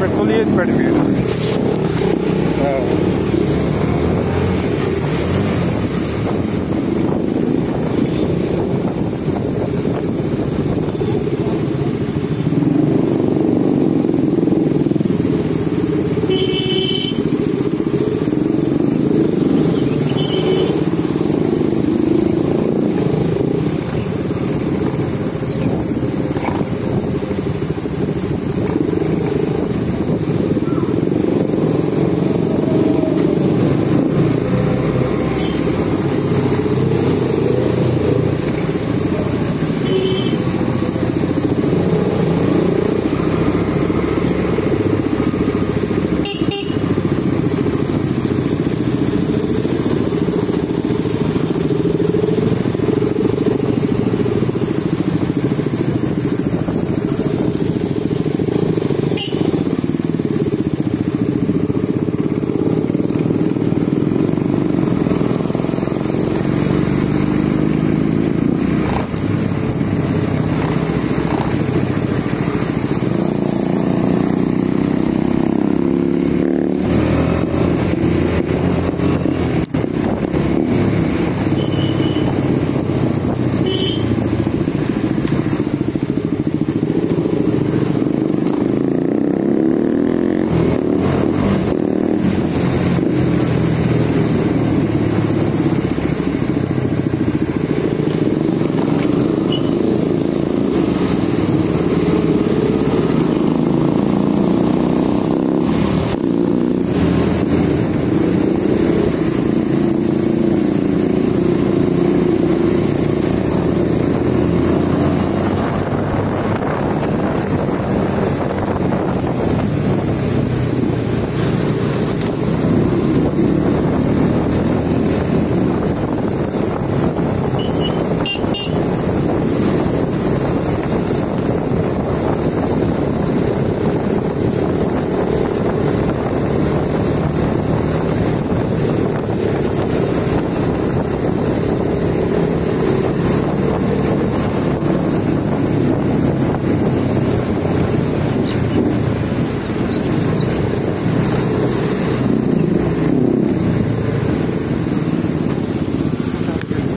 पेट्रोलियत पेट भी